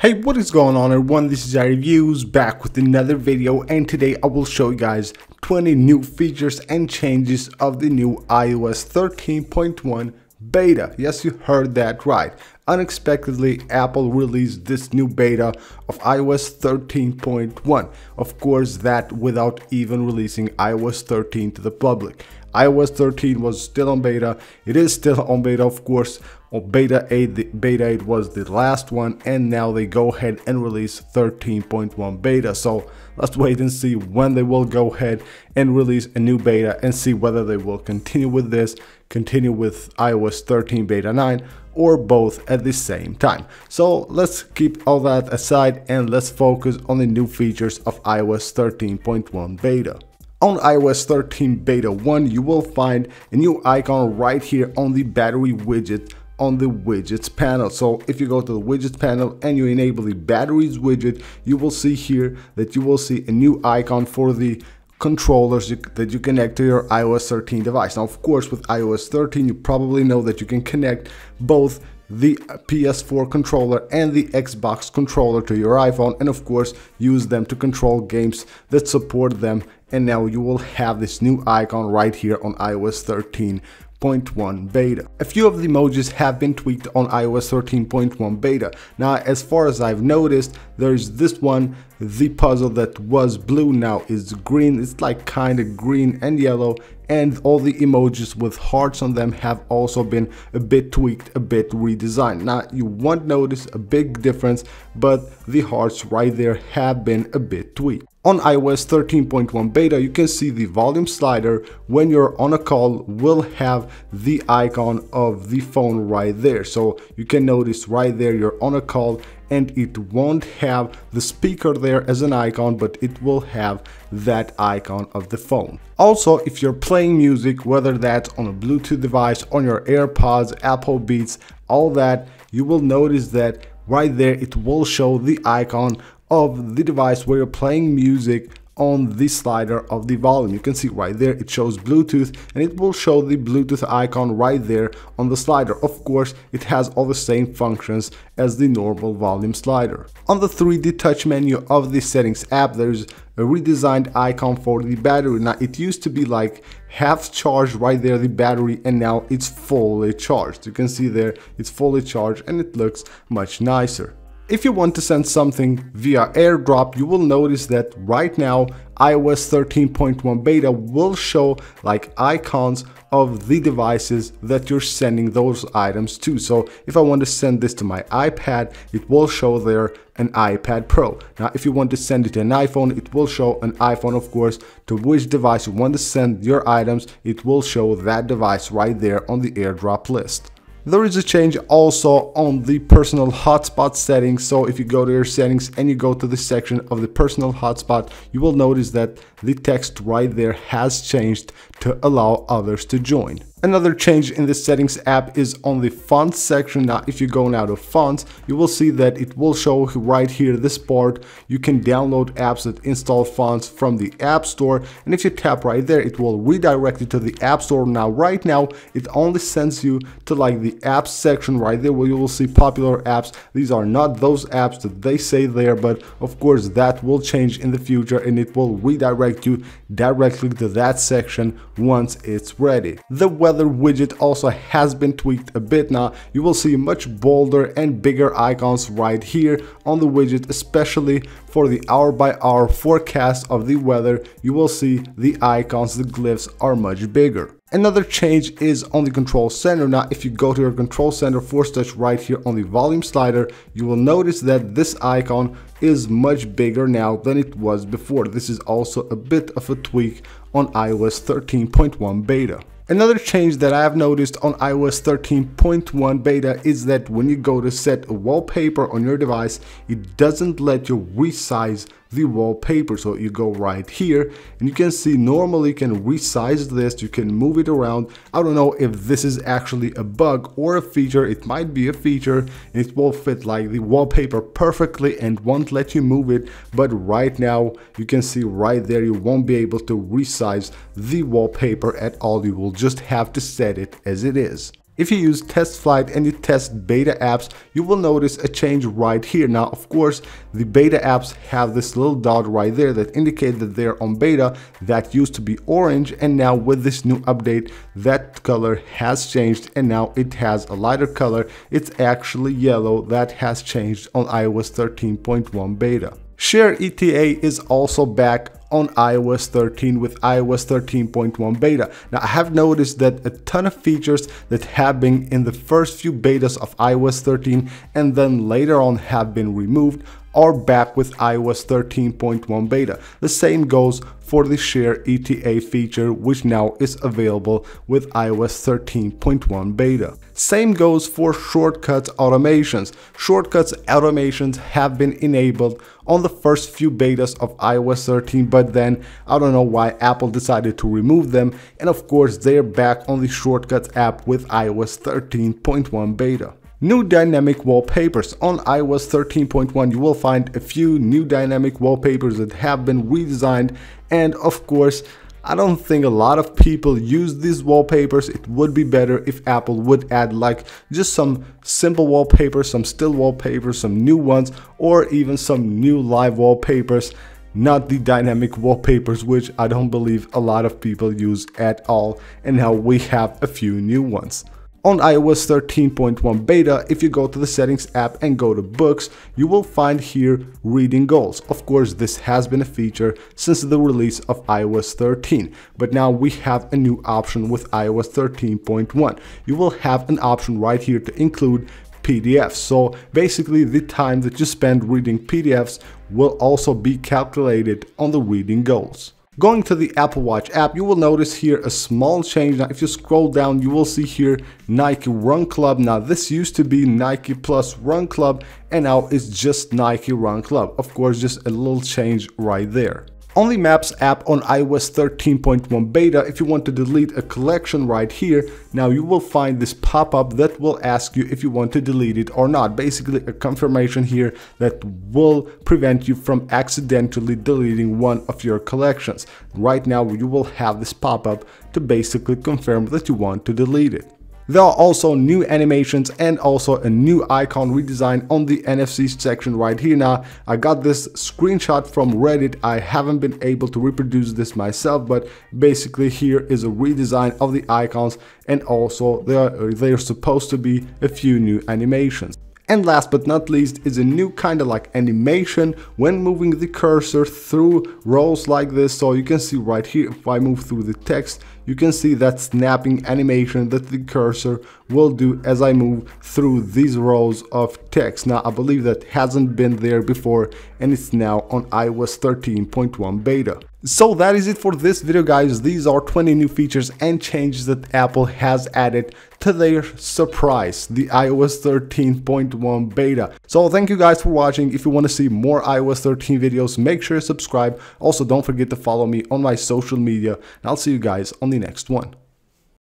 Hey, what is going on everyone? This is iReviews back with another video and today I will show you guys 20 new features and changes of the new iOS 13.1 beta. Yes, you heard that right. Unexpectedly, Apple released this new beta of iOS 13.1. Of course, that without even releasing iOS 13 to the public iOS 13 was still on beta. It is still on beta, of course. On beta 8, the beta 8 was the last one, and now they go ahead and release 13.1 beta. So let's wait and see when they will go ahead and release a new beta and see whether they will continue with this, continue with iOS 13 beta 9, or both at the same time. So let's keep all that aside and let's focus on the new features of iOS 13.1 beta. On iOS 13 Beta 1, you will find a new icon right here on the battery widget on the widgets panel. So if you go to the widgets panel and you enable the batteries widget, you will see here that you will see a new icon for the controllers that you connect to your iOS 13 device. Now, of course, with iOS 13, you probably know that you can connect both the uh, PS4 controller and the Xbox controller to your iPhone and of course use them to control games that support them and now you will have this new icon right here on iOS 13 13.1 beta. A few of the emojis have been tweaked on iOS 13.1 beta. Now, as far as I've noticed, there's this one, the puzzle that was blue now is green. It's like kind of green and yellow and all the emojis with hearts on them have also been a bit tweaked, a bit redesigned. Now, you won't notice a big difference, but the hearts right there have been a bit tweaked. On iOS 13.1 beta, you can see the volume slider when you're on a call will have the icon of the phone right there. So you can notice right there you're on a call and it won't have the speaker there as an icon, but it will have that icon of the phone. Also, if you're playing music, whether that's on a Bluetooth device, on your AirPods, Apple Beats, all that, you will notice that right there it will show the icon of the device where you're playing music on the slider of the volume. You can see right there it shows Bluetooth and it will show the Bluetooth icon right there on the slider. Of course, it has all the same functions as the normal volume slider. On the 3D touch menu of the settings app, there's a redesigned icon for the battery. Now it used to be like half charged right there the battery and now it's fully charged. You can see there it's fully charged and it looks much nicer. If you want to send something via airdrop, you will notice that right now iOS 13.1 beta will show like icons of the devices that you're sending those items to. So if I want to send this to my iPad, it will show there an iPad Pro. Now, if you want to send it to an iPhone, it will show an iPhone, of course, to which device you want to send your items, it will show that device right there on the airdrop list. There is a change also on the personal hotspot settings. So if you go to your settings and you go to the section of the personal hotspot, you will notice that the text right there has changed to allow others to join. Another change in the settings app is on the font section. Now, if you go now to fonts, you will see that it will show right here this part. You can download apps that install fonts from the App Store. And if you tap right there, it will redirect you to the App Store. Now, right now, it only sends you to like the apps section right there where you will see popular apps. These are not those apps that they say there, but of course that will change in the future and it will redirect you directly to that section once it's ready. The weather widget also has been tweaked a bit now. You will see much bolder and bigger icons right here on the widget, especially for the hour by hour forecast of the weather. You will see the icons, the glyphs are much bigger. Another change is on the control center. Now, if you go to your control center force touch right here on the volume slider, you will notice that this icon is much bigger now than it was before. This is also a bit of a tweak on iOS 13.1 beta. Another change that I have noticed on iOS 13.1 beta is that when you go to set a wallpaper on your device, it doesn't let you resize the wallpaper. So you go right here and you can see normally you can resize this, you can move it around. I don't know if this is actually a bug or a feature. It might be a feature. It will fit like the wallpaper perfectly and won't let you move it. But right now you can see right there, you won't be able to resize the wallpaper at all. You will just have to set it as it is. If you use test flight and you test beta apps, you will notice a change right here. Now, of course, the beta apps have this little dot right there that indicate that they're on beta. That used to be orange and now with this new update, that color has changed and now it has a lighter color. It's actually yellow. That has changed on iOS 13.1 beta. Share ETA is also back on iOS 13 with iOS 13.1 beta. Now I have noticed that a ton of features that have been in the first few betas of iOS 13 and then later on have been removed are back with iOS 13.1 beta. The same goes for the share ETA feature which now is available with iOS 13.1 beta. Same goes for shortcuts automations. Shortcuts automations have been enabled on the first few betas of iOS 13 but then I don't know why Apple decided to remove them and of course they're back on the shortcuts app with iOS 13.1 beta. New dynamic wallpapers. On iOS 13.1 you will find a few new dynamic wallpapers that have been redesigned and of course I don't think a lot of people use these wallpapers. It would be better if Apple would add like just some simple wallpapers, some still wallpapers, some new ones, or even some new live wallpapers, not the dynamic wallpapers, which I don't believe a lot of people use at all. And now we have a few new ones. On iOS 13.1 beta, if you go to the settings app and go to books, you will find here reading goals. Of course, this has been a feature since the release of iOS 13, but now we have a new option with iOS 13.1. You will have an option right here to include PDFs. So basically the time that you spend reading PDFs will also be calculated on the reading goals. Going to the Apple Watch app, you will notice here a small change. Now, if you scroll down, you will see here Nike Run Club. Now, this used to be Nike Plus Run Club, and now it's just Nike Run Club. Of course, just a little change right there. On the Maps app on iOS 13.1 beta, if you want to delete a collection right here, now you will find this pop-up that will ask you if you want to delete it or not. Basically a confirmation here that will prevent you from accidentally deleting one of your collections. Right now you will have this pop-up to basically confirm that you want to delete it. There are also new animations and also a new icon redesign on the NFC section right here. Now, I got this screenshot from Reddit. I haven't been able to reproduce this myself, but basically here is a redesign of the icons and also there, there are supposed to be a few new animations. And last but not least is a new kind of like animation when moving the cursor through rows like this. So you can see right here, if I move through the text, you can see that snapping animation that the cursor will do as I move through these rows of text. Now I believe that hasn't been there before and it's now on iOS 13.1 beta. So that is it for this video guys, these are 20 new features and changes that Apple has added to their surprise, the iOS 13.1 beta. So thank you guys for watching, if you want to see more iOS 13 videos make sure to subscribe, also don't forget to follow me on my social media and I'll see you guys on the next one.